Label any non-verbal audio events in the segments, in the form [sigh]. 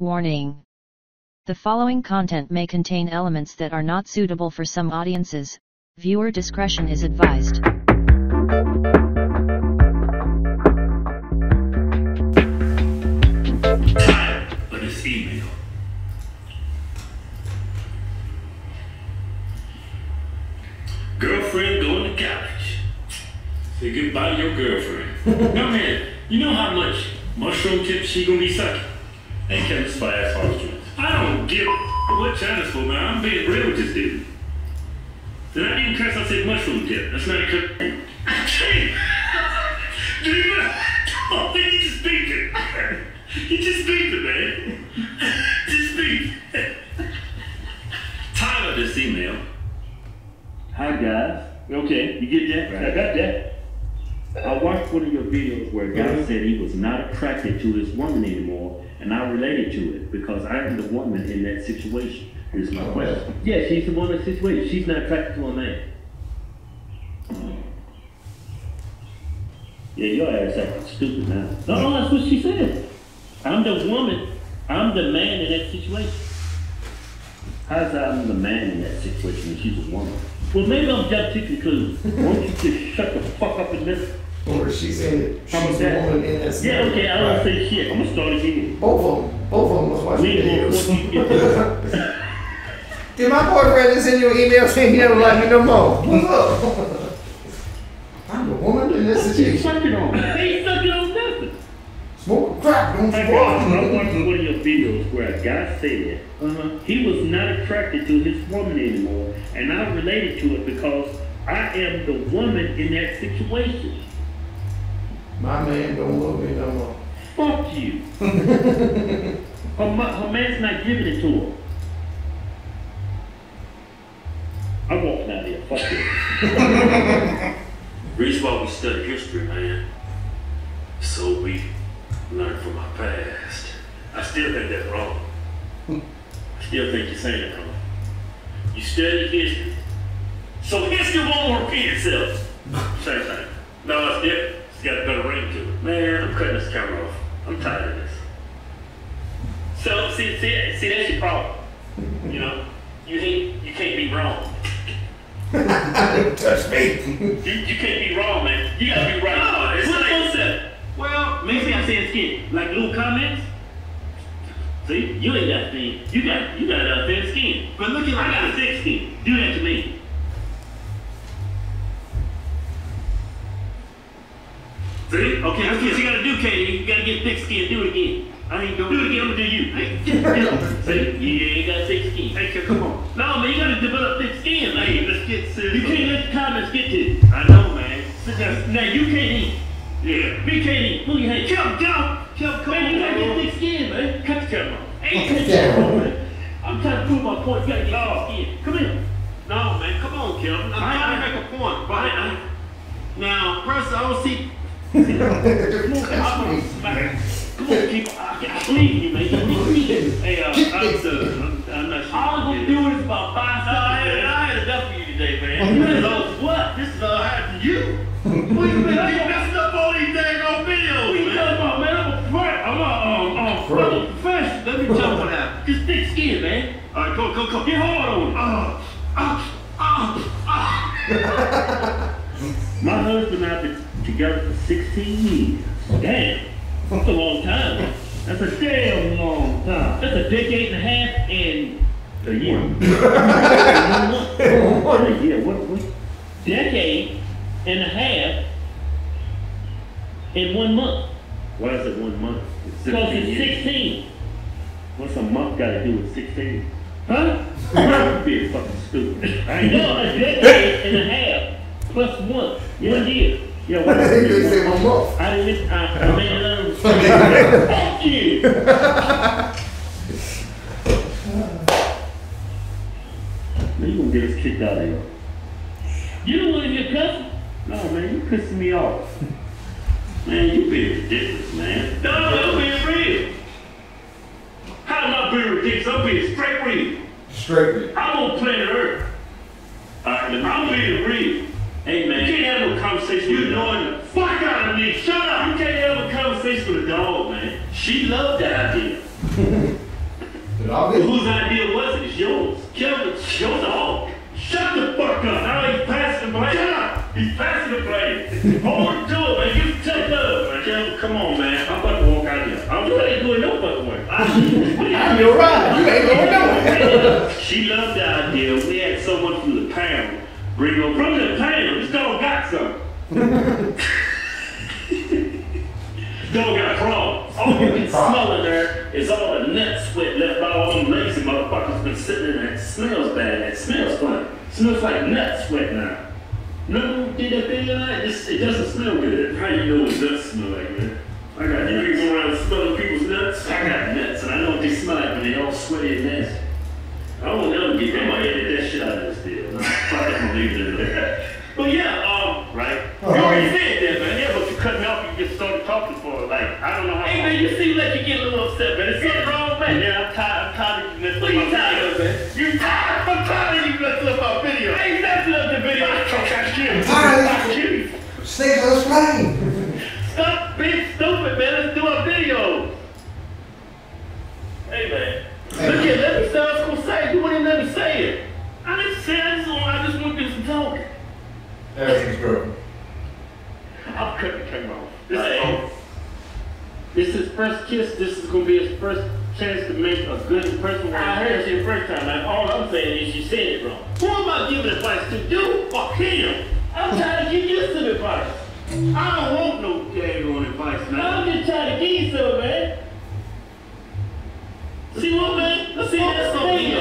Warning. The following content may contain elements that are not suitable for some audiences. Viewer discretion is advised. tired of this email. Girlfriend going to college. Say goodbye to your girlfriend. [laughs] now man, you know how much mushroom tips she gonna be sucking? And Kevin's fire as joints. I don't give a what China's for, man. I'm being real with this dude. Then I didn't curse? I said mushroom tip. That's not a curse. I can't. Dude, oh, man, you just speaking. You just speaking, man. Just speak. Tired of this email. Hi, guys. Okay, you get that? I got that. I watched one of your videos where a guy said he was not attracted to this woman anymore, and I related to it because I am the woman in that situation. Here's my oh, question. Yeah, she's the one in that situation. She's not attracted to a man. Yeah, your ass acting stupid now. No, no, that's what she said. I'm the woman. I'm the man in that situation. How's that I'm the man in that situation and she's a woman? Well, maybe I'm jumping to conclusions. Won't you just shut the fuck up and listen? Or she said How about she's the woman in that Yeah, scenario. okay, I don't Right. say shit. I'm gonna start again. Both of them, both of them was watching We ain't gonna videos. force you to get this. Did my boyfriend just send you an email saying he never like me no more? What's up? [laughs] I'm the woman in this She's situation. sucking on me. Ain't sucking on nothing. Smoke crack, don't I I watched one of your videos where a guy said Uh-huh. he was not attracted to his woman anymore, and I related to it because I am the woman in that situation. My man don't love me no more. Fuck you. [laughs] her, her man's not giving it to her. I'm walking out of here. Fuck you. [laughs] Reason why we study history, man. So we learn from our past. I still think that's wrong. I still think you're saying it wrong. You study history. So history won't repeat itself. Same thing. No, it's different. It's got a better ring to it. Man, I'm cutting this camera off. I'm tired of this. So see, see, see, that's your problem. You know, you hate, you can't be wrong. Touch me. You, you can't be wrong, man. You gotta be right. No, it's What's like, say? Well, maybe I said skin. Like little comments. See, you ain't got thin. You got, you got a thin skin. But look at I got a thick skin. Do that to me. See? Okay, that's what you gotta do, Katie. You gotta get thick skin. Do it again. I ain't doing do it again. I'm gonna do you. See? You ain't got thick skin. Hey, come on. No, man, you gotta develop thick skin, man. Hey, let's get serious. You can't let the comments get to you. I know, man. Now, now you can't eat. Yeah. Me can't eat. Move your hand. Come, come. Come, come man, you gotta get thick skin, man. Cut the camera. Hey, cut the camera, off, man. I'm trying to prove my point. You gotta get thick skin. Come here. No, man, come on, Kim. I'm trying to make a point. But I, now, first, I don't see. Come on, man. Uh, I'm, uh, not gonna do is about five. I had, I had for you today, man. This is what? This is all happened to you. What been you messing up all these dang old videos, What you talking about, man? I'm a pro. I'm a, um, um, professional. Let me tell you what happened. Just thick skin, man. All right, come, come, come. Get hard on it. Ah, ah, ah, ah. My husband and I have been together for 16 years. Damn. That's a long time. That's a damn long time. That's a decade and a half and a year. what [laughs] a year? What, what? Decade and a half in one month. Why is it one month? Because it's 16. What's a month got to do with 16? Huh? [laughs] You're being fucking stupid. I know, a [laughs] decade and a half plus one. One year. Yeah, what You didn't say one month. I didn't, I, I [laughs] made it up. Fuck you. [laughs] Man, you gonna get us kicked out of here. You don't want to get cussing? No, man, you pissing me off. Man, you being ridiculous, man. No, I'm being real. How am I being ridiculous? I'm being straight real. Straight. Real. I'm on planet Earth. Alright, I'm being real. Hey man, you can't have no conversation with you knowing the fuck out of me. Shut up. You can't have a conversation with a dog, man. She loved that idea. Well, whose idea was it? It's yours. Kevin's your dog. Shut the fuck up. Now he's passing the blame. Shut up. He's passing the blame. Hold him to it, man. You tough love, man. Kevin, come on, man. I'm about to walk out here. I'm you ain't doing no fucking work. [laughs] I'm your ride. You ain't going nowhere. she loved the idea. We had someone from the her from the pound. This dog got some. dog got crawled. All oh, you can smell in there is all the nut sweat left by all them lazy motherfuckers been sitting in there. It smells bad. It smells funny. smells like nut sweat now. No, did that thing like this? It doesn't smell good. How you know what nuts smell like, man? I got you go around smelling people's nuts. I got nuts, and I know what they smell like when they all sweaty and nasty. I don't ever But yeah, um, right. You already said that, man. Yeah, but you cut me off. You just started talking for it. like I don't know how. Hey man, you seem like you get a little upset, man. Is something wrong, man? Yeah, I'm tired. I'm tired of you messing up my tired, man. You tired? I'm tired of you messing up my video. I ain't messing up the video. I talk that shit. Tired. I kill you. Snakes on the flame. Stop being stupid, man. Let's do a video. Hey, man. Look here, let me say what I was gonna say. You wouldn't even let me say it. I didn't say it. I just want, I just want to do some talking. Everything's broken. I'm cutting the camera off. This is. This is his first kiss. This is gonna be his first chance to make a good impression. I heard you the first time. Like, all I'm saying is you said it wrong. Who am I giving advice to? You? Fuck him. I'm trying to get you some advice. I don't want no daggone advice, man. I'm just trying to give you some, man. See what, man? Let's see that's the thing. That's the thing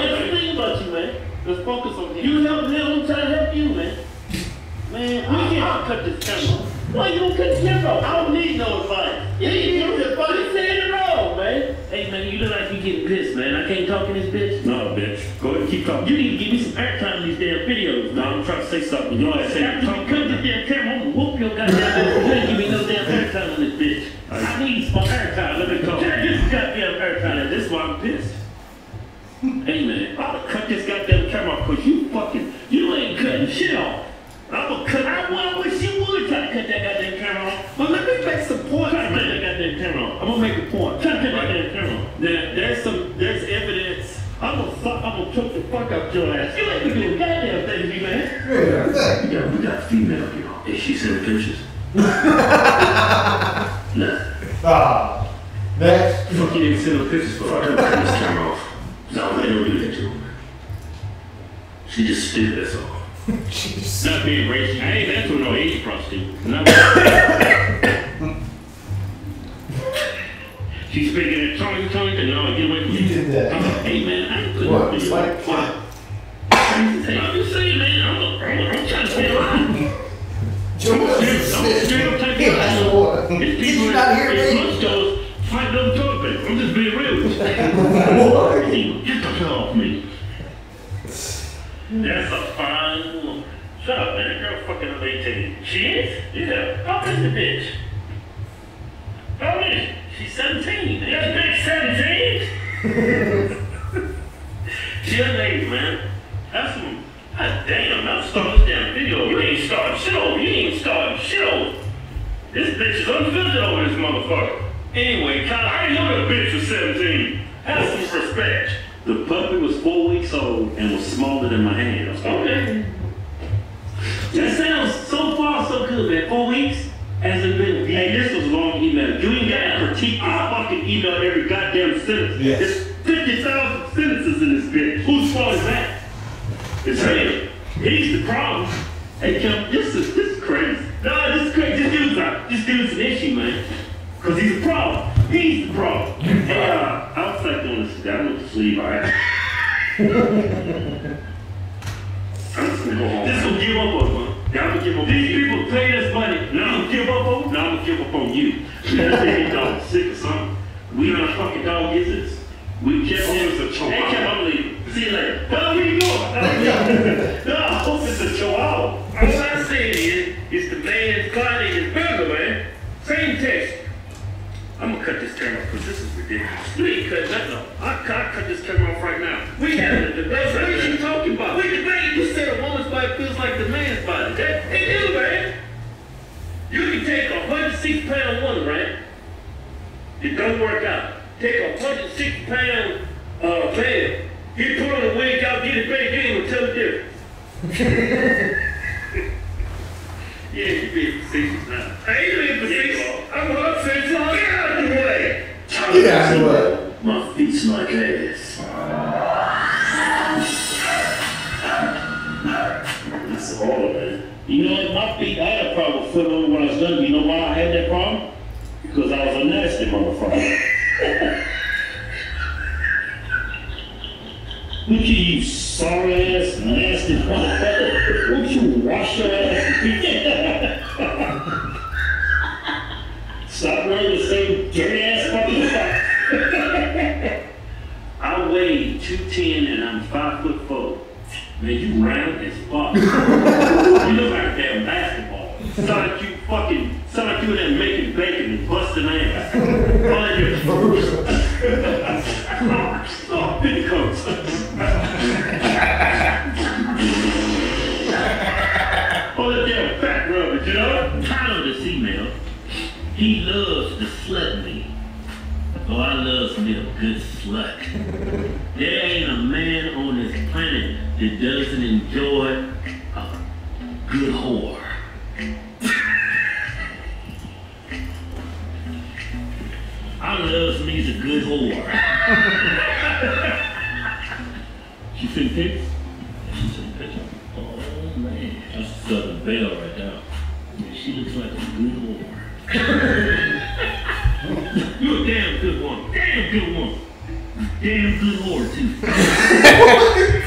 Man, we can't cut this camera. Why you gonna cut the camera? I don't need no advice. You need no advice. Said it wrong, man. Hey, man, you look like you getting pissed, man. I can't talk in this bitch. No, bitch. Go ahead and keep talking. You need to give me some airtime in these damn videos, man. No, I'm trying to say something. You know what I say? After you cut this damn camera, I'm gonna whoop your goddamn ass. You ain't give me no damn airtime on this bitch. I need some airtime. Let me talk. This goddamn airtime. This is why I'm pissed. [laughs] Hey man, I'm gonna cut this goddamn camera off because you fucking, you ain't cutting shit off. I'm gonna cut, I, well, I wish you would try to cut that goddamn camera off. But let me make some points. Try to cut that goddamn camera off. I'm gonna make a point. Try to cut that goddamn camera off. There, there's some, there's evidence. I'm gonna fuck, I'm gonna choke the fuck out your ass. You ain't gonna do a goddamn thing to me, man. Yeah. We got, we got female here. Is she sending pictures? [laughs] nah. Ah. Next. Fuck you ain't sending pictures for her. turn [laughs] this camera off. No, I don't do that to her. She just stupid, that's all. Jeez. Not being racist. I ain't messing with no Asian prostitute. Not [laughs] She's speaking in tongue, tongue, and no, get away from me. You did that. Uh, Like what? Hey, I'm just saying, man, I'm, a, I'm, a, I'm trying to stay alive. Joe I'm a Wilson. stereotype He has the water. Did you not hear me? over toilet paper. I'm just being real. What? Get the hell off me. That's a fine woman. Shut up, man. That girl fucking up 18. She is? Yeah. How old is the bitch? How old is she? She's 17. That bitch 17? She underage, man. That's some... God damn, now start this damn video. You ain't starting shit over. You ain't starting shit over. This bitch is unfiltered over this motherfucker. Anyway, Kyle, I didn't know the bitch was 17. Have some respect. The puppy was four weeks old and was smaller than my hand. Okay. That sounds so far so good, man. Four weeks? Hasn't been. Hey, this was a long email. You ain't got to critique this fucking email every goddamn sentence. Yes. There's 50,000 sentences in this bitch. Whose fault is that? It's him. He's the problem. Hey, Kim, this is this is crazy. No, this is crazy. This dude's a, this dude's an issue, man. Cause he's a problem. He's the problem. Hey, uh, I was like doing this today. I went to sleep, alright? I'm just gonna go home. This gonna give up on him. Yeah, I'm gonna give up These people pay us money. Now I'm gonna give up on Now I'm gonna give up on you. Because they dog sick or something. We know a fucking dog is this. We kept him as a chihuahua. Hey, kept him leaving. See you later. Well, where you going? no, I hope it's a chihuahua. All I'm saying is, it's the man's and his burger, man. Same text. I'm gonna cut this camera off because this is ridiculous. You ain't cutting nothing off. I, I cut this camera off right now. We having [laughs] a debate. What are you talking about? We debating. You said a woman's body feels like the man's body. That it do, man. You can take a 106 pound woman, right? It don't work out. Take a 160 pound Oh man, he put on a wig, y'all get it back in and tell the difference. [laughs] yeah, you being facetious now. I ain't being facetious. I'm not facetious. Get out of the way. Get out of the way. My feet's like ass. It's hard, man. You know what? My feet, I had a problem with foot over when I was done. You know why I had that problem? Because I was a nasty motherfucker. Look at you, sorry ass, nasty motherfucker. Won't you wash your ass? Stop wearing the same dirty ass motherfucker. I weigh 210 and I'm 5 foot 4. Man, you round as fuck. you look like a damn basketball. Sound like you fucking, sound like you were there Oh, that damn fat rubbish, you know? Tyler the female, he loves to slut me. Oh, I loves me a good slut. There ain't a man on this planet that doesn't enjoy a good whore. Me a good whore. she sent pics? She sent picture. Oh man, that's Southern Belle right now. She looks like a good whore. [laughs] You're a damn good one. Damn good one. Damn good whore too. [laughs]